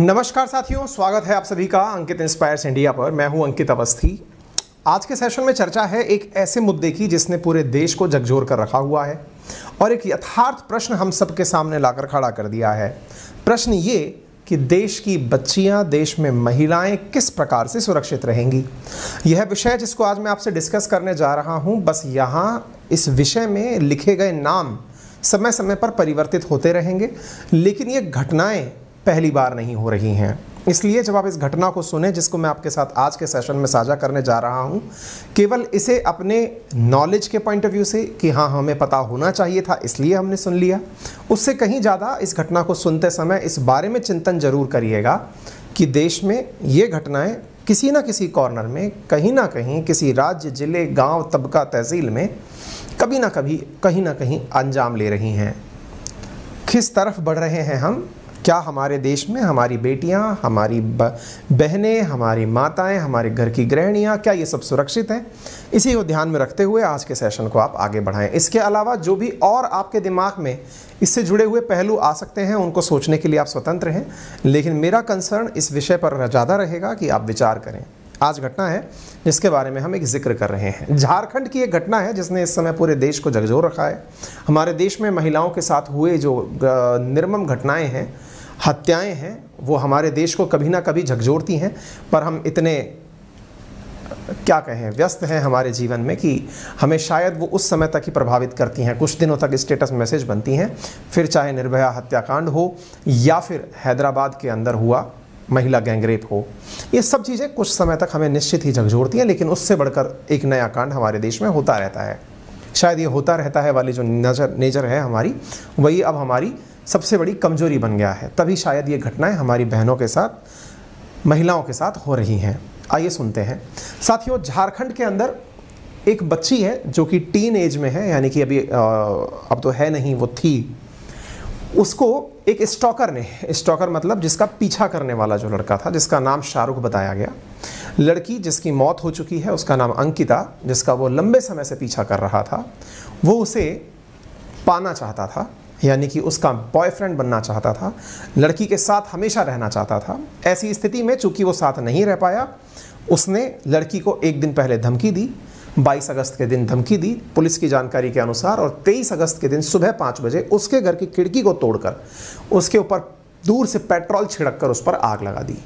नमस्कार साथियों, स्वागत है आप सभी का अंकित इंस्पायर्स इंडिया पर। मैं हूँ अंकित अवस्थी। आज के सेशन में चर्चा है एक ऐसे मुद्दे की जिसने पूरे देश को झकझोर कर रखा हुआ है और एक यथार्थ प्रश्न हम सबके सामने लाकर खड़ा कर दिया है। प्रश्न ये कि देश की बच्चियाँ, देश में महिलाएँ किस प्रकार से सुरक्षित रहेंगी? यह विषय जिसको आज मैं आपसे डिस्कस करने जा रहा हूँ, बस यहाँ इस विषय में लिखे गए नाम समय समय पर परिवर्तित होते रहेंगे, लेकिन ये घटनाएँ पहली बार नहीं हो रही हैं। इसलिए जब आप इस घटना को सुने, जिसको मैं आपके साथ आज के सेशन में साझा करने जा रहा हूँ, केवल इसे अपने नॉलेज के पॉइंट ऑफ़ व्यू से कि हाँ हमें पता होना चाहिए था, इसलिए हमने सुन लिया। उससे कहीं ज़्यादा इस घटना को सुनते समय इस बारे में चिंतन ज़रूर करिएगा कि देश में ये घटनाएँ किसी ना किसी कॉर्नर में, कहीं ना कहीं किसी राज्य, ज़िले, गाँव, तबका, तहसील में कभी ना कभी, कहीं ना कहीं अंजाम ले रही हैं। किस तरफ़ बढ़ रहे हैं हम? क्या हमारे देश में हमारी बेटियाँ, हमारी बहनें, हमारी माताएँ, हमारे घर की गृहणियाँ, क्या ये सब सुरक्षित हैं? इसी को ध्यान में रखते हुए आज के सेशन को आप आगे बढ़ाएँ। इसके अलावा जो भी और आपके दिमाग में इससे जुड़े हुए पहलू आ सकते हैं, उनको सोचने के लिए आप स्वतंत्र हैं, लेकिन मेरा कंसर्न इस विषय पर ज़्यादा रहेगा कि आप विचार करें। आज घटना है, जिसके बारे में हम एक ज़िक्र कर रहे हैं। झारखंड की एक घटना है, जिसने इस समय पूरे देश को झकझोर रखा है। हमारे देश में महिलाओं के साथ हुए जो निर्मम घटनाएँ हैं, हत्याएँ हैं, वो हमारे देश को कभी ना कभी झकझोरती हैं। पर हम इतने, क्या कहें, व्यस्त हैं हमारे जीवन में कि हमें शायद वो उस समय तक ही प्रभावित करती हैं। कुछ दिनों तक स्टेटस मैसेज बनती हैं, फिर चाहे निर्भया हत्याकांड हो या फिर हैदराबाद के अंदर हुआ। महिला गैंगरेप हो। ये सब चीज़ें कुछ समय तक हमें निश्चित ही झकझोरती हैं, लेकिन उससे बढ़कर एक नया कांड हमारे देश में होता रहता है। शायद ये होता रहता है वाली जो नज़र, नेचर है हमारी, वही अब हमारी सबसे बड़ी कमज़ोरी बन गया है। तभी शायद ये घटनाएँ हमारी बहनों के साथ, महिलाओं के साथ हो रही हैं। आइए सुनते हैं। साथियों, झारखंड के अंदर एक बच्ची है जो कि टीन एज में है, यानी कि अभी अब तो है नहीं, वो थी। उसको एक स्टॉकर ने, स्टॉकर मतलब जिसका पीछा करने वाला जो लड़का था, जिसका नाम शाहरुख बताया गया। लड़की जिसकी मौत हो चुकी है, उसका नाम अंकिता, जिसका वो लंबे समय से पीछा कर रहा था, वो उसे पाना चाहता था, यानी कि उसका बॉयफ्रेंड बनना चाहता था। लड़की के साथ हमेशा रहना चाहता था। ऐसी स्थिति में चूँकि वो साथ नहीं रह पाया, उसने लड़की को एक दिन पहले धमकी दी 22 अगस्त के दिन धमकी दी पुलिस की जानकारी के अनुसार और 23 अगस्त के दिन सुबह पाँच बजे उसके घर की खिड़की को तोड़कर उसके ऊपर दूर से पेट्रोल छिड़क कर उस पर आग लगा दी।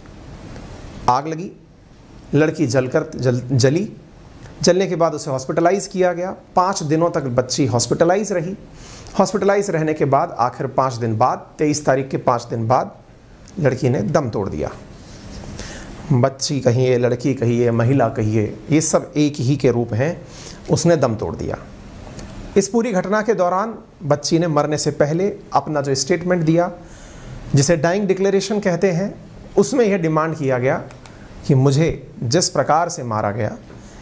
आग लगी, लड़की जलकर जल, जली। जलने के बाद उसे हॉस्पिटलाइज किया गया। पाँच दिनों तक बच्ची हॉस्पिटलाइज रही। हॉस्पिटलाइज रहने के बाद आखिर पाँच दिन बाद, तेईस तारीख के पाँच दिन बाद लड़की ने दम तोड़ दिया। बच्ची कहिए, लड़की कहिए, महिला कहिए, ये सब एक ही के रूप हैं, उसने दम तोड़ दिया। इस पूरी घटना के दौरान बच्ची ने मरने से पहले अपना जो स्टेटमेंट दिया, जिसे डाइंग डिक्लेरेशन कहते हैं, उसमें यह डिमांड किया गया कि मुझे जिस प्रकार से मारा गया,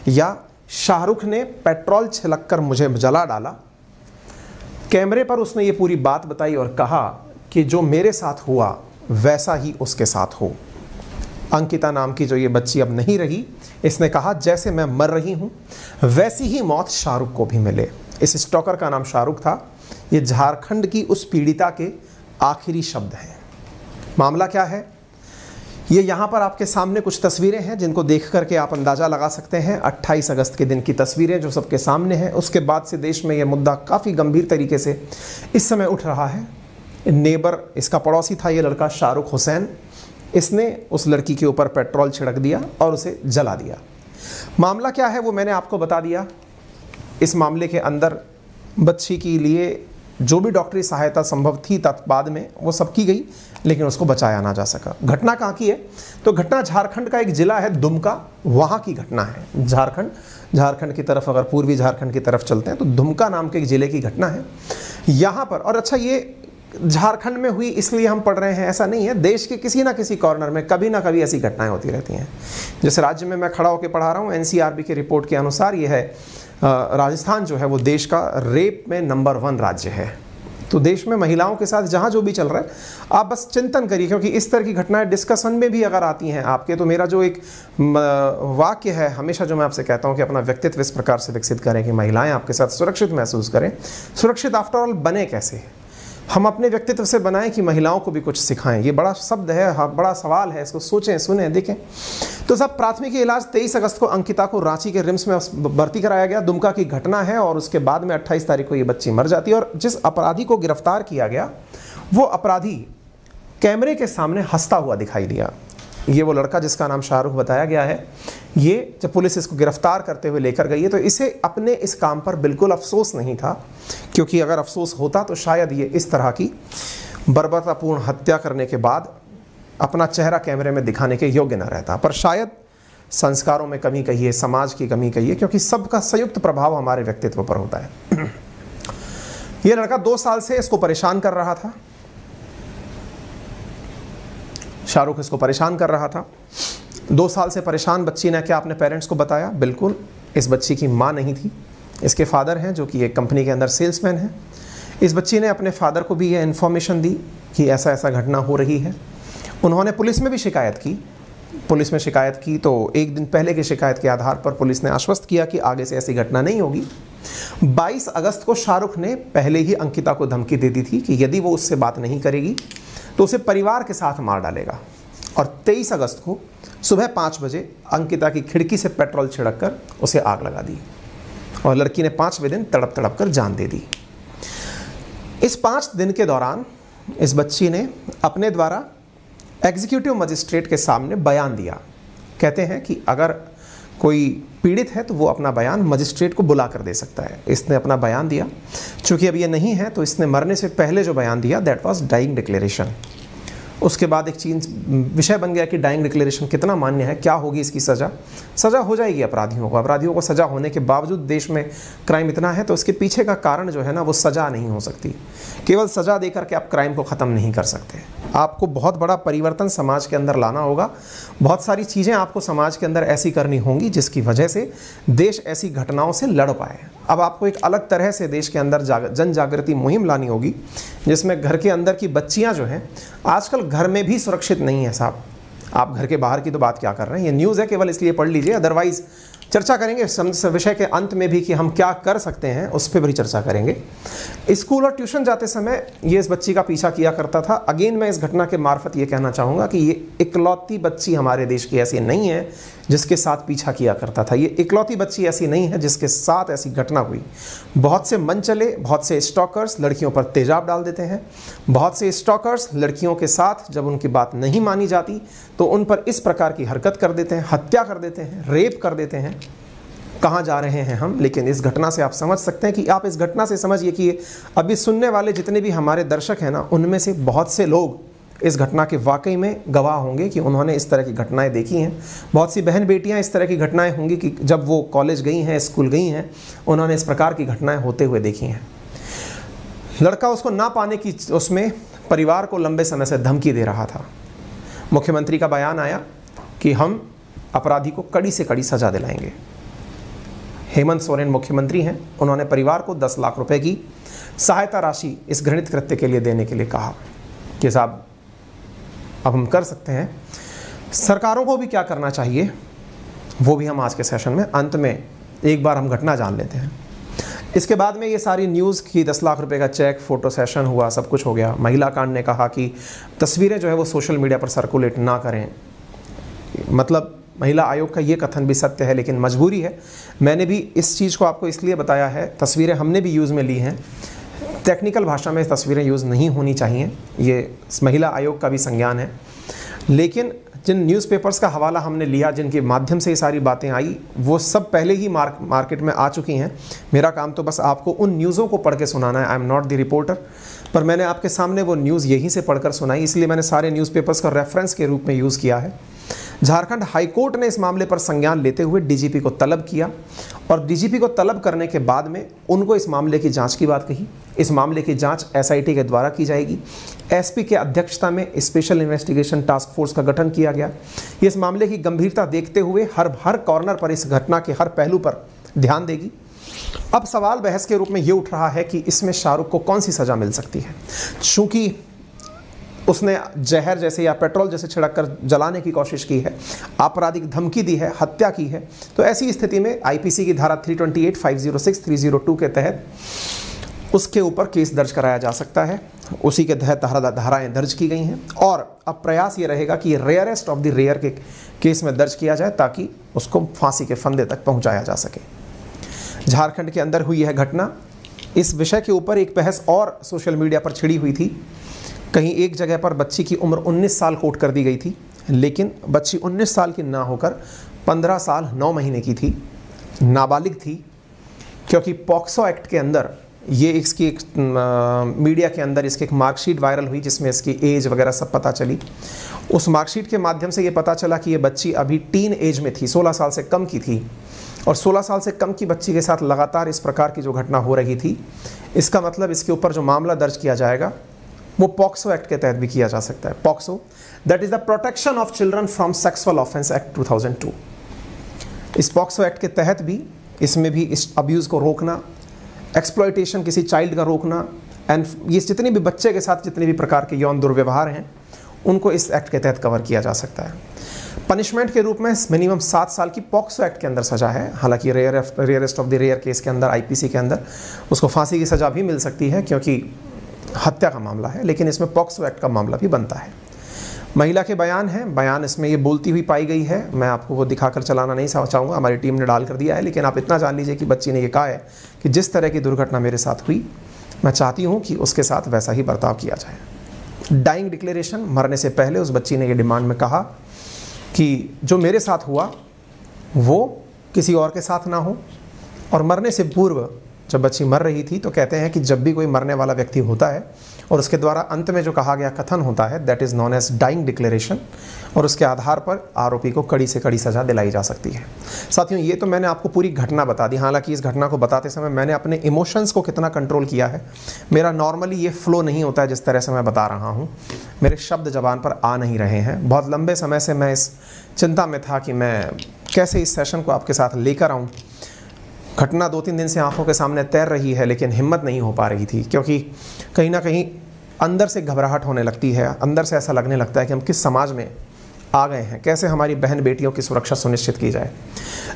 या शाहरुख ने पेट्रोल छिलक कर मुझे जला डाला, कैमरे पर उसने ये पूरी बात बताई और कहा कि जो मेरे साथ हुआ, वैसा ही उसके साथ हो। अंकिता नाम की जो ये बच्ची अब नहीं रही, इसने कहा, जैसे मैं मर रही हूँ, वैसी ही मौत शाहरुख को भी मिले। इस स्टॉकर का नाम शाहरुख था। ये झारखंड की उस पीड़िता के आखिरी शब्द हैं। मामला क्या है? ये यहाँ पर आपके सामने कुछ तस्वीरें हैं, जिनको देख करके आप अंदाज़ा लगा सकते हैं। 28 अगस्त के दिन की तस्वीरें जो सबके सामने हैं। उसके बाद से देश में यह मुद्दा काफ़ी गंभीर तरीके से इस समय उठ रहा है। नेबर, इसका पड़ोसी था ये लड़का शाहरुख हुसैन। इसने उस लड़की के ऊपर पेट्रोल छिड़क दिया और उसे जला दिया। मामला क्या है वो मैंने आपको बता दिया। इस मामले के अंदर बच्ची के लिए जो भी डॉक्टरी सहायता संभव थी तत् बाद में वो सब की गई, लेकिन उसको बचाया ना जा सका। घटना कहाँ की है? तो घटना झारखंड का एक ज़िला है दुमका। वहाँ की घटना है। झारखंड झारखंड की तरफ़ अगर पूर्वी झारखंड की तरफ़ चलते हैं तो दुमका नाम के एक ज़िले की घटना है। यहाँ पर, और अच्छा ये झारखंड में हुई, इसलिए हम पढ़ रहे हैं, ऐसा नहीं है। देश के किसी ना किसी कॉर्नर में कभी ना कभी ऐसी घटनाएँ होती रहती हैं। जैसे राज्य में मैं खड़ा होकर पढ़ा रहा हूँ, एनसीआरबी की रिपोर्ट के अनुसार ये है राजस्थान जो है, वो देश का रेप में नंबर वन राज्य है। तो देश में महिलाओं के साथ जहाँ जो भी चल रहा है, आप बस चिंतन करिए, क्योंकि इस तरह की घटनाएँ डिस्कशन में भी अगर आती हैं आपके तो मेरा जो एक वाक्य है, हमेशा जो मैं आपसे कहता हूँ कि अपना व्यक्तित्व इस प्रकार से विकसित करें कि महिलाएँ आपके साथ सुरक्षित महसूस करें। सुरक्षित आफ्टरऑल बने कैसे? हम अपने व्यक्तित्व से बनाएँ कि महिलाओं को भी कुछ सिखाएँ। ये बड़ा शब्द है हाँ, बड़ा सवाल है इसको सोचें सुने देखें। तो सब प्राथमिक इलाज 23 अगस्त को अंकिता को रांची के रिम्स में भर्ती कराया गया। दुमका की घटना है और उसके बाद में 28 तारीख को ये बच्ची मर जाती है और जिस अपराधी को गिरफ़्तार किया गया वो अपराधी कैमरे के सामने हंसता हुआ दिखाई दिया। ये वो लड़का जिसका नाम शाहरुख बताया गया है। ये जब पुलिस इसको गिरफ़्तार करते हुए लेकर गई है तो इसे अपने इस काम पर बिल्कुल अफसोस नहीं था, क्योंकि अगर अफसोस होता तो शायद ये इस तरह की बर्बरतापूर्ण हत्या करने के बाद अपना चेहरा कैमरे में दिखाने के योग्य न रहता। पर शायद संस्कारों में कमी कहिए समाज की कमी कहिए क्योंकि सबका संयुक्त प्रभाव हमारे व्यक्तित्व पर होता है। यह लड़का दो साल से इसको परेशान कर रहा था। शाहरुख इसको परेशान कर रहा था। दो साल से परेशान बच्ची ने क्या अपने पेरेंट्स को बताया? बिल्कुल। इस बच्ची की माँ नहीं थी। इसके फादर हैं, जो कि एक कंपनी के अंदर सेल्समैन हैं। इस बच्ची ने अपने फादर को भी यह इन्फॉर्मेशन दी कि ऐसा ऐसा घटना हो रही है। उन्होंने पुलिस में भी शिकायत की। पुलिस में शिकायत की तो एक दिन पहले की शिकायत के आधार पर पुलिस ने आश्वस्त किया कि आगे से ऐसी घटना नहीं होगी। 22 अगस्त को शाहरुख ने पहले ही अंकिता को धमकी दे दी थी कि यदि वो उससे बात नहीं करेगी तो उसे परिवार के साथ मार डालेगा। और 23 अगस्त को सुबह पाँच बजे अंकिता की खिड़की से पेट्रोल छिड़क कर उसे आग लगा दी और लड़की ने पाँचवें दिन तड़प तड़प कर जान दे दी। इस पाँच दिन के दौरान इस बच्ची ने अपने द्वारा एग्जीक्यूटिव मजिस्ट्रेट के सामने बयान दिया। कहते हैं कि अगर कोई पीड़ित है तो वो अपना बयान मजिस्ट्रेट को बुला कर दे सकता है। इसने अपना बयान दिया। चूँकि अब ये नहीं है तो इसने मरने से पहले जो बयान दिया दैट वाज डाइंग डिक्लेरेशन उसके बाद एक चीज़ विषय बन गया कि डाइंग डिक्लेरेशन कितना मान्य है, क्या होगी इसकी सज़ा? सज़ा हो जाएगी अपराधियों को। अपराधियों को सज़ा होने के बावजूद देश में क्राइम इतना है तो उसके पीछे का कारण जो है ना, वो सज़ा नहीं हो सकती। केवल सज़ा देकर के आप क्राइम को ख़त्म नहीं कर सकते। आपको बहुत बड़ा परिवर्तन समाज के अंदर लाना होगा। बहुत सारी चीज़ें आपको समाज के अंदर ऐसी करनी होंगी जिसकी वजह से देश ऐसी घटनाओं से लड़ पाए। अब आपको एक अलग तरह से देश के अंदर जाग, जन जागृति मुहिम लानी होगी जिसमें घर के अंदर की बच्चियाँ जो हैं आजकल घर में भी सुरक्षित नहीं है साहब। आप घर के बाहर की तो बात क्या कर रहे हैं? ये न्यूज़ है केवल इसलिए पढ़ लीजिए अदरवाइज़ चर्चा करेंगे विषय के अंत में भी कि हम क्या कर सकते हैं, उस पर भी चर्चा करेंगे। स्कूल और ट्यूशन जाते समय ये इस बच्ची का पीछा किया करता था। अगेन मैं इस घटना के मार्फत ये कहना चाहूँगा कि ये इकलौती बच्ची हमारे देश की ऐसी नहीं है जिसके साथ पीछा किया करता था। ये इकलौती बच्ची ऐसी नहीं है जिसके साथ ऐसी घटना हुई। बहुत से मन चले, बहुत से स्टॉकर्स लड़कियों पर तेजाब डाल देते हैं। बहुत से स्टॉकर्स लड़कियों के साथ जब उनकी बात नहीं मानी जाती तो उन पर इस प्रकार की हरकत कर देते हैं, हत्या कर देते हैं, रेप कर देते हैं। कहाँ जा रहे हैं हम, लेकिन इस घटना से आप समझ सकते हैं कि आप इस घटना से समझिए कि अभी सुनने वाले जितने भी हमारे दर्शक हैं ना, उनमें से बहुत से लोग इस घटना के वाकई में गवाह होंगे कि उन्होंने इस तरह की घटनाएँ देखी हैं। बहुत सी बहन बेटियाँ इस तरह की घटनाएँ होंगी कि जब वो कॉलेज गई हैं, स्कूल गई हैं, उन्होंने इस प्रकार की घटनाएँ होते हुए देखी हैं। लड़का उसको ना पाने की उसमें परिवार को लंबे समय से धमकी दे रहा था। मुख्यमंत्री का बयान आया कि हम अपराधी को कड़ी से कड़ी सजा दिलाएँगे। हेमंत सोरेन मुख्यमंत्री हैं। उन्होंने परिवार को 10 लाख रुपए की सहायता राशि इस घृणित कृत्य के लिए देने के लिए कहा। कि साहब, अब हम कर सकते हैं। सरकारों को भी क्या करना चाहिए? वो भी हम आज के सेशन में, अंत में एक बार हम घटना जान लेते हैं। इसके बाद में ये सारी न्यूज़ की दस लाख रुपए का चेक, फ़ोटो सेशन हुआ, सब कुछ हो गया। महिला कांड ने कहा कि तस्वीरें जो है वो सोशल मीडिया पर सर्कुलेट ना करें। मतलब महिला आयोग का ये कथन भी सत्य है, लेकिन मजबूरी है। मैंने भी इस चीज़ को आपको इसलिए बताया है, तस्वीरें हमने भी यूज़ में ली हैं। टेक्निकल भाषा में तस्वीरें यूज़ नहीं होनी चाहिए, ये महिला आयोग का भी संज्ञान है। लेकिन जिन न्यूज़पेपर्स का हवाला हमने लिया, जिनके माध्यम से ये सारी बातें आई, वो सब पहले ही मार्क, मार्केट में आ चुकी हैं। मेरा काम तो बस आपको उन न्यूज़ों को पढ़ के सुनाना है। I am not the reporter पर मैंने आपके सामने वो न्यूज़ यहीं से पढ़कर सुनाई, इसलिए मैंने सारे न्यूज़पेपर्स का रेफरेंस के रूप में यूज़ किया है। झारखंड हाईकोर्ट ने इस मामले पर संज्ञान लेते हुए डीजीपी को तलब किया और डीजीपी को तलब करने के बाद में उनको इस मामले की जाँच की बात कही। इस मामले की जाँच एसआईटी के द्वारा की जाएगी। एसपी के अध्यक्षता में स्पेशल इन्वेस्टिगेशन टास्क फोर्स का गठन किया गया। इस मामले की गंभीरता देखते हुए हर हर कॉर्नर पर इस घटना के हर पहलू पर ध्यान देगी। अब सवाल बहस के रूप में ये उठ रहा है कि इसमें शाहरुख को कौन सी सज़ा मिल सकती है? चूँकि उसने जहर जैसे या पेट्रोल जैसे छिड़क कर जलाने की कोशिश की है आपराधिक धमकी दी है हत्या की है तो ऐसी स्थिति में आईपीसी की धारा 328, 506, 302 के तहत उसके ऊपर केस दर्ज कराया जा सकता है। उसी के तहत धारा धाराएँ दर्ज की गई हैं और अब प्रयास ये रहेगा कि रेयरेस्ट ऑफ़ द रेयर के केस में दर्ज किया जाए ताकि उसको फांसी के फंदे तक पहुँचाया जा सके। झारखंड के अंदर हुई यह घटना। इस विषय के ऊपर एक बहस और सोशल मीडिया पर छिड़ी हुई थी। कहीं एक जगह पर बच्ची की उम्र 19 साल कोट कर दी गई थी, लेकिन बच्ची 19 साल की ना होकर 15 साल 9 महीने की थी। नाबालिग थी, क्योंकि पॉक्सो एक्ट के अंदर ये इसकी एक मीडिया के अंदर इसकी एक मार्कशीट वायरल हुई जिसमें इसकी एज वगैरह सब पता चली। उस मार्कशीट के माध्यम से ये पता चला कि ये बच्ची अभी टीन एज में थी 16 साल से कम की थी। और 16 साल से कम की बच्ची के साथ लगातार इस प्रकार की जो घटना हो रही थी, इसका मतलब इसके ऊपर जो मामला दर्ज किया जाएगा, वो पॉक्सो एक्ट के तहत भी किया जा सकता है। POCSO, that is the protection of children from sexual offence act 2002 इस पॉक्सो एक्ट के तहत भी इसमें भी इस अब्यूज़ को रोकना एक्सप्लॉयटेशन किसी चाइल्ड का रोकना एंड ये जितने भी बच्चे के साथ जितने भी प्रकार के यौन दुर्व्यवहार हैं, उनको इस एक्ट के तहत कवर किया जा सकता है। पनिशमेंट के रूप में मिनिमम सात साल की पॉक्सो एक्ट के अंदर सजा है। हालाँकि rare rarest of the rare case के अंदर आईपीसी के अंदर, उसको फांसी की सजा भी मिल सकती है, क्योंकि हत्या का मामला है, लेकिन इसमें पॉक्सो एक्ट का मामला भी बनता है। महिला के बयान है। बयान इसमें ये बोलती हुई पाई गई है। मैं आपको वो दिखाकर चलाना नहीं चाहूँगा। हमारी टीम ने डाल कर दिया है, लेकिन आप इतना जान लीजिए कि बच्ची ने ये कहा है कि जिस तरह की दुर्घटना मेरे साथ हुई, मैं चाहती हूँ कि उसके साथ वैसा ही बर्ताव किया जाए। डाइंग डिक्लेरेशन मरने से पहले उस बच्ची ने ये डिमांड में कहा कि जो मेरे साथ हुआ, वो किसी और के साथ ना हो, और मरने से पूर्व जब बच्ची मर रही थी तो कहते हैं कि जब भी कोई मरने वाला व्यक्ति होता है और उसके द्वारा अंत में जो कहा गया कथन होता है that is known as dying declaration और उसके आधार पर आरोपी को कड़ी से कड़ी सज़ा दिलाई जा सकती है। साथियों, ये तो मैंने आपको पूरी घटना बता दी। हालाँकि इस घटना को बताते समय मैंने अपने इमोशंस को कितना कंट्रोल किया है। मेरा नॉर्मली ये फ्लो नहीं होता है जिस तरह से मैं बता रहा हूँ। मेरे शब्द जबान पर आ नहीं रहे हैं। बहुत लंबे समय से मैं इस चिंता में था कि मैं कैसे इस सेशन को आपके साथ लेकर आऊँ। घटना दो तीन दिन से आँखों के सामने तैर रही है, लेकिन हिम्मत नहीं हो पा रही थी, क्योंकि कहीं ना कहीं अंदर से घबराहट होने लगती है, अंदर से ऐसा लगने लगता है कि हम किस समाज में आ गए हैं, कैसे हमारी बहन बेटियों की सुरक्षा सुनिश्चित की जाए।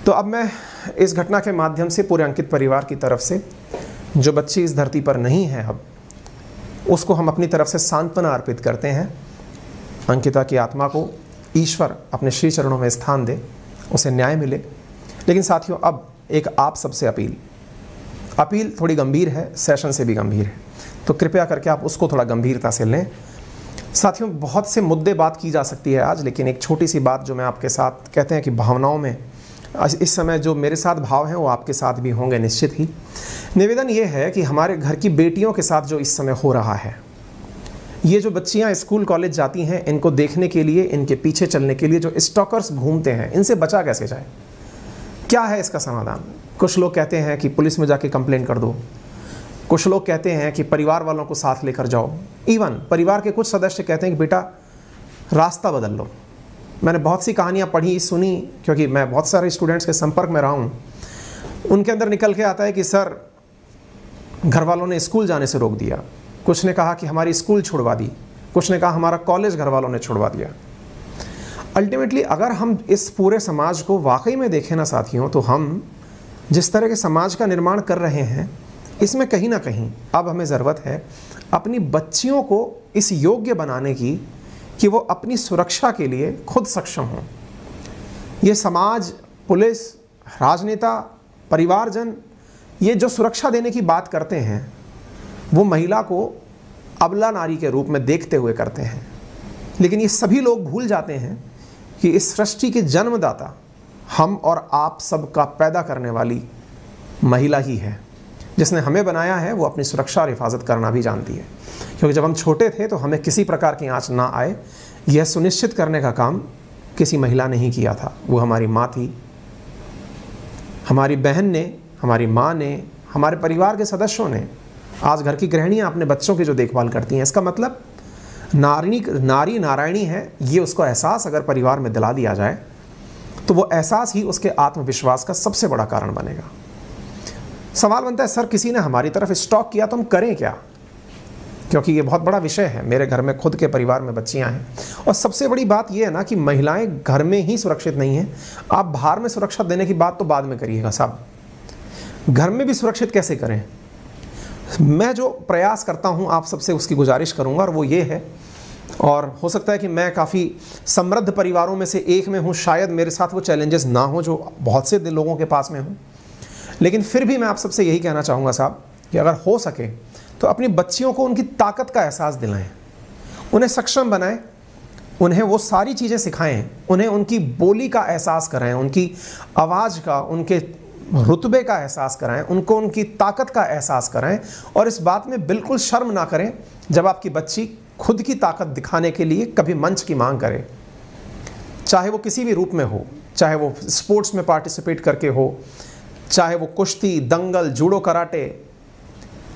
तो अब मैं इस घटना के माध्यम से पूरे अंकित परिवार की तरफ़ से, जो बच्ची इस धरती पर नहीं है अब, उसको हम अपनी तरफ़ से सांत्वना अर्पित करते हैं। अंकिता की आत्मा को ईश्वर अपने श्री चरणों में स्थान दे, उसे न्याय मिले। लेकिन साथियों, अब एक आप सबसे अपील। अपील थोड़ी गंभीर है सेशन से भी गंभीर है। तो कृपया करके आप उसको थोड़ा गंभीरता से लें। साथियों, बहुत से मुद्दे बात की जा सकती है आज, लेकिन एक छोटी सी बात जो मैं आपके साथ कहते हैं कि भावनाओं में इस समय जो मेरे साथ भाव हैं, वो आपके साथ भी होंगे निश्चित ही। निवेदन ये है कि हमारे घर की बेटियों के साथ जो इस समय हो रहा है, ये जो बच्चियाँ स्कूल, कॉलेज जाती हैं, इनको देखने के लिए, इनके पीछे चलने के लिए जो स्टॉकर्स घूमते हैं, इनसे बचा कैसे जाए? क्या है इसका समाधान? कुछ लोग कहते हैं कि पुलिस में जाके कंप्लेन कर दो। कुछ लोग कहते हैं कि परिवार वालों को साथ लेकर जाओ। इवन परिवार के कुछ सदस्य कहते हैं कि, बेटा, रास्ता बदल लो। मैंने बहुत सी कहानियाँ पढ़ी, सुनी, क्योंकि मैं बहुत सारे स्टूडेंट्स के संपर्क में रहा हूँ। उनके अंदर निकल के आता है कि, सर घर वालों ने स्कूल जाने से रोक दिया। कुछ ने कहा कि, हमारी स्कूल छुड़वा दी। कुछ ने कहा, हमारा कॉलेज घर वालों ने छुड़वा दिया। अल्टीमेटली अगर हम इस पूरे समाज को वाकई में देखें ना साथियों तो हम जिस तरह के समाज का निर्माण कर रहे हैं, इसमें कहीं ना कहीं अब हमें ज़रूरत है अपनी बच्चियों को इस योग्य बनाने की कि वो अपनी सुरक्षा के लिए खुद सक्षम हों। ये समाज, पुलिस, राजनेता, परिवारजन, ये जो सुरक्षा देने की बात करते हैं, वो महिला को अबला नारी के रूप में देखते हुए करते हैं। लेकिन ये सभी लोग भूल जाते हैं कि इस सृष्टि के जन्मदाता हम और आप सबका पैदा करने वाली महिला ही है। जिसने हमें बनाया है, वो अपनी सुरक्षा और हिफाजत करना भी जानती है। क्योंकि जब हम छोटे थे तो हमें किसी प्रकार की आँच ना आए। यह सुनिश्चित करने का काम किसी महिला ने ही किया था। वो हमारी माँ थी। हमारी बहन ने, हमारी माँ ने, हमारे परिवार के सदस्यों ने, आज घर की गृहणियाँ अपने बच्चों की जो देखभाल करती हैं, इसका मतलब नारिणी, नारी नारायणी है, ये उसको एहसास अगर परिवार में दिला दिया जाए तो वो एहसास ही उसके आत्मविश्वास का सबसे बड़ा कारण बनेगा। सवाल बनता है, सर, किसी ने हमारी तरफ़ स्टॉक किया तो हम करें क्या? क्योंकि ये बहुत बड़ा विषय है, मेरे घर में, खुद के परिवार में बच्चियाँ हैं। और सबसे बड़ी बात यह है ना कि महिलाएँ घर में ही सुरक्षित नहीं हैं। आप बाहर में सुरक्षा देने की बात तो बाद में करिएगा साहब। घर में भी सुरक्षित कैसे करें? मैं जो प्रयास करता हूँ, आप सबसे उसकी गुजारिश करूँगा, और वो ये है। और हो सकता है कि मैं काफ़ी समृद्ध परिवारों में से एक में हूँ, शायद मेरे साथ वो चैलेंजेस ना हो, जो बहुत से लोगों के पास में हूँ। लेकिन फिर भी मैं आप सबसे यही कहना चाहूँगा साहब, कि अगर हो सके तो अपनी बच्चियों को उनकी ताकत का एहसास दिलाएँ। उन्हें सक्षम बनाएँ। उन्हें वो सारी चीज़ें सिखाएँ। उन्हें उनकी बोली का एहसास कराएँ। उनकी आवाज़ का, उनके रुतबे का एहसास कराएँ, उनको उनकी ताकत का एहसास कराएँ और इस बात में बिल्कुल शर्म ना करें जब आपकी बच्ची खुद की ताकत दिखाने के लिए कभी मंच की मांग करे। चाहे वो किसी भी रूप में हो, चाहे वो स्पोर्ट्स में पार्टिसिपेट करके हो, चाहे वो कुश्ती, दंगल, जूडो, कराटे,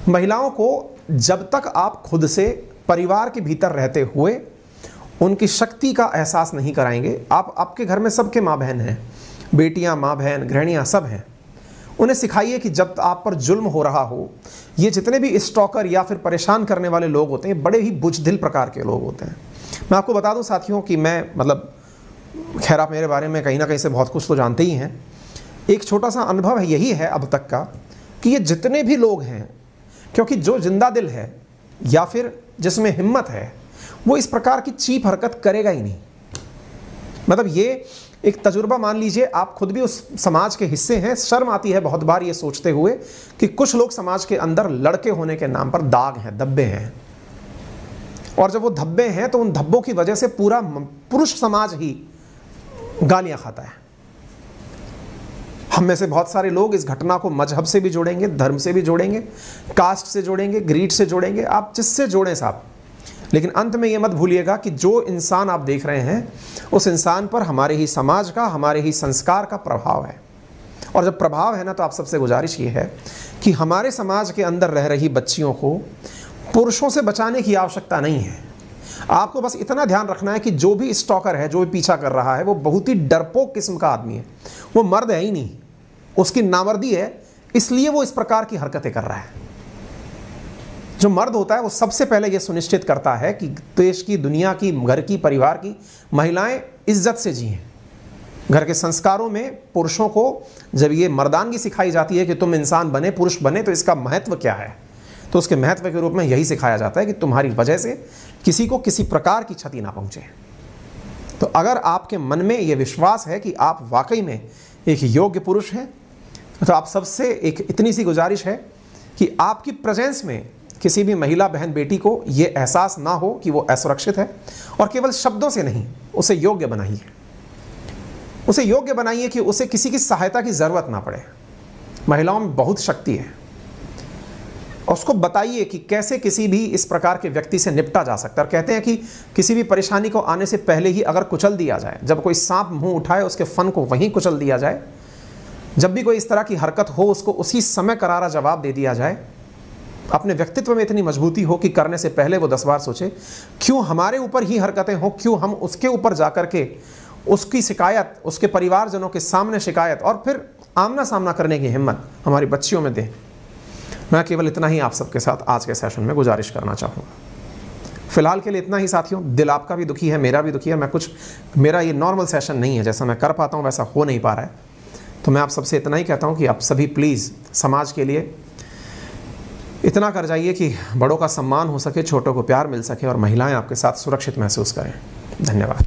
महिलाओं को जब तक आप खुद से परिवार के भीतर रहते हुए उनकी शक्ति का एहसास नहीं कराएँगे, आप आपके घर में सबके माँ बहन हैं, बेटियाँ माँ बहन गृहणियाँ सब हैं। उन्हें सिखाइए कि जब आप पर जुल्म हो रहा हो, ये जितने भी स्टॉकर या फिर परेशान करने वाले लोग होते हैं, बड़े ही बुजदिल प्रकार के लोग होते हैं। मैं आपको बता दूँ साथियों कि मैं मतलब खैर, आप मेरे बारे में कहीं ना कहीं से बहुत कुछ तो जानते ही हैं। एक छोटा सा अनुभव है, यही है अब तक का, कि ये जितने भी लोग हैं, क्योंकि जो ज़िंदा दिल है, या फिर जिसमें हिम्मत है, वो इस प्रकार की चीप हरकत करेगा ही नहीं। मतलब ये एक तजुर्बा मान लीजिए, आप खुद भी उस समाज के हिस्से हैं, शर्म आती है बहुत बार ये सोचते हुए कि कुछ लोग समाज के अंदर लड़के होने के नाम पर दाग हैं, धब्बे हैं। और जब वो धब्बे हैं तो उन धब्बों की वजह से पूरा पुरुष समाज ही गालियाँ खाता है। हम में से बहुत सारे लोग इस घटना को मज़हब से भी जोड़ेंगे, धर्म से भी जोड़ेंगे, कास्ट से जोड़ेंगे, ग्रीड से जोड़ेंगे। आप जिससे जोड़ें साहब लेकिन अंत में ये मत भूलिएगा कि जो इंसान आप देख रहे हैं, उस इंसान पर हमारे ही समाज का, हमारे ही संस्कार का प्रभाव है। और जब प्रभाव है ना तो आप सबसे गुजारिश ये है कि हमारे समाज के अंदर रह रही बच्चियों को पुरुषों से बचाने की आवश्यकता नहीं है। आपको बस इतना ध्यान रखना है कि जो भी स्टॉकर है, जो भी पीछा कर रहा है, वो बहुत ही डरपोक किस्म का आदमी है। वो मर्द है ही नहीं, उसकी नामर्दी है, इसलिए वो इस प्रकार की हरकतें कर रहा है। जो मर्द होता है वो सबसे पहले ये सुनिश्चित करता है कि देश की, दुनिया की, घर की, परिवार की महिलाएँ इज़्ज़त से जिए। घर के संस्कारों में पुरुषों को जब ये मर्दानगी सिखाई जाती है कि तुम इंसान बने, पुरुष बने तो इसका महत्व क्या है? तो उसके महत्व के रूप में यही सिखाया जाता है कि तुम्हारी वजह से किसी को किसी प्रकार की क्षति ना पहुँचे। तो अगर आपके मन में ये विश्वास है कि आप वाकई में एक योग्य पुरुष हैं तो आप सबसे एक इतनी सी गुजारिश है कि आपकी प्रेजेंस में किसी भी महिला, बहन, बेटी को ये एहसास ना हो कि वो असुरक्षित है और केवल शब्दों से नहीं, उसे योग्य बनाइए। उसे योग्य बनाइए कि उसे किसी की सहायता की ज़रूरत ना पड़े। महिलाओं में बहुत शक्ति है। और उसको बताइए कि कैसे किसी भी इस प्रकार के व्यक्ति से निपटा जा सकता है। और कहते हैं कि किसी भी परेशानी को आने से पहले ही अगर कुचल दिया जाए, जब कोई सांप मुँह उठाए, उसके फन को वहीं कुचल दिया जाए, जब भी कोई इस तरह की हरकत हो, उसको उसी समय करारा जवाब दे दिया जाए अपने व्यक्तित्व में इतनी मजबूती हो कि करने से पहले वो दस बार सोचे, क्यों हमारे ऊपर ही हरकतें हो, क्यों हम उसके ऊपर जाकर के उसकी शिकायत, उसके परिवारजनों के सामने शिकायत और फिर आमना सामना करने की हिम्मत हमारी बच्चियों में दें। मैं केवल इतना ही आप सबके साथ आज के सेशन में गुजारिश करना चाहूँगा। फ़िलहाल के लिए इतना ही साथियों, दिल आपका भी दुखी है, मेरा भी दुखी है, मैं कुछ, मेरा ये नॉर्मल सेशन नहीं है, जैसा मैं कर पाता हूँ, वैसा हो नहीं पा रहा है। तो मैं आप सबसे इतना ही कहता हूँ कि आप सभी प्लीज़ समाज के लिए इतना कर जाइए कि बड़ों का सम्मान हो सके, छोटों को प्यार मिल सके और महिलाएँ आपके साथ सुरक्षित महसूस करें। धन्यवाद।